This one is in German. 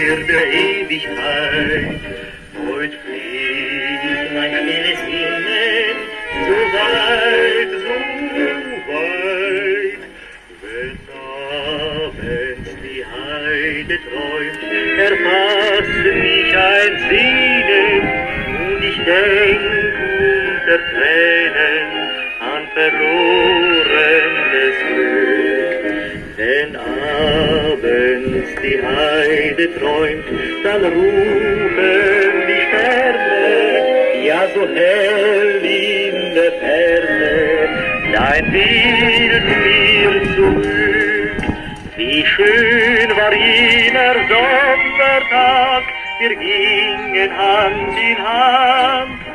mir der Ewigkeit. Heute fliegt mein stilles Himmel so weit, so weit. Wenn abends die Heide träumt, erfasst mich ein Sehnen und ich denk unter Tränen an verlorenes Glück. Wenn abends die Heide träumt, dann rufen die Sterne, ja so hell in der Ferne, dein Bild mir zurück. Wie schön war jener Sommertag, wir gingen Hand in Hand,